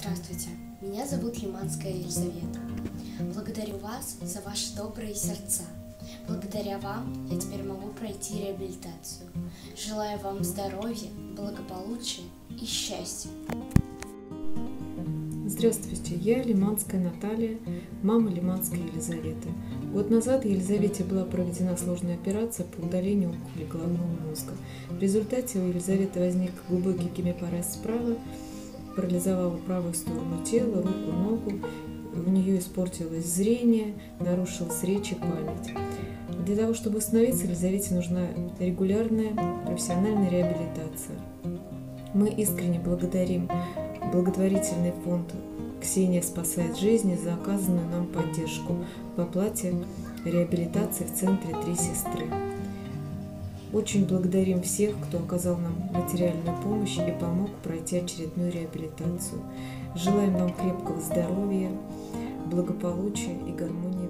Здравствуйте, меня зовут Лиманская Елизавета. Благодарю вас за ваши добрые сердца. Благодаря вам я теперь могу пройти реабилитацию. Желаю вам здоровья, благополучия и счастья. Здравствуйте, я Лиманская Наталья, мама Лиманской Елизаветы. Год назад Елизавете была проведена сложная операция по удалению опухоли головного мозга. В результате у Елизаветы возник глубокий гемопарез справа, парализовала правую сторону тела, руку, ногу, у нее испортилось зрение, нарушилась речь и память. Для того, чтобы восстановиться, Елизавете нужна регулярная профессиональная реабилитация. Мы искренне благодарим благотворительный фонд «Ксения спасает жизни» за оказанную нам поддержку в оплате реабилитации в центре «Три сестры». Очень благодарим всех, кто оказал нам материальную помощь и помог пройти очередную реабилитацию. Желаем вам крепкого здоровья, благополучия и гармонии